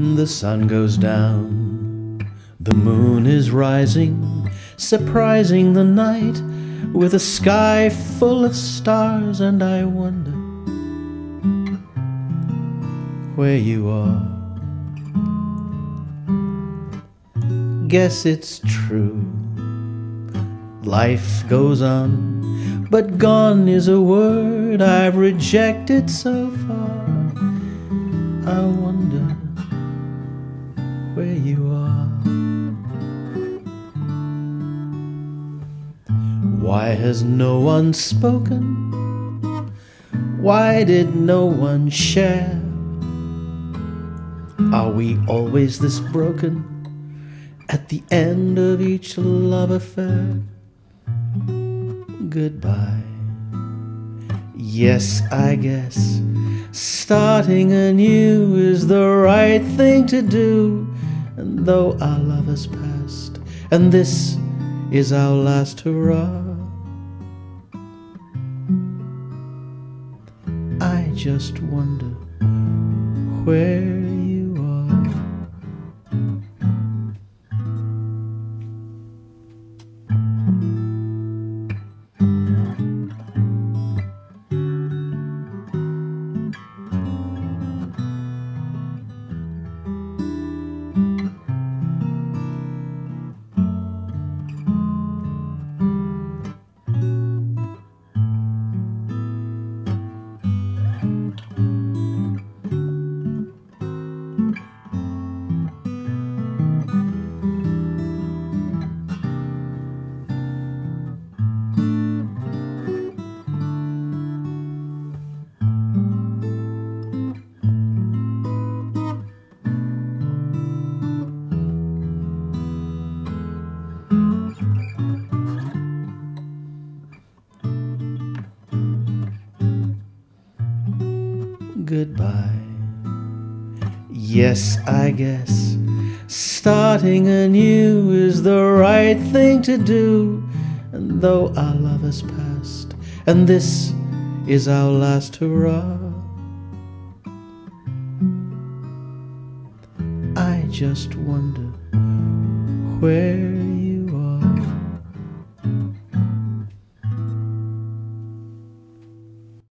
The sun goes down, the moon is rising, surprising the night with a sky full of stars, and I wonder where you are. Guess it's true, life goes on, but gone is a word I've rejected so far. I wonder Why has no one spoken? Why did no one share? Are we always this broken at the end of each love affair? Goodbye. Yes, I guess starting anew is the right thing to do. And though our love has passed, and this is our last hurrah, just wonder where Goodbye. Yes, I guess starting anew is the right thing to do. And though our love has passed, and this is our last hurrah, I just wonder where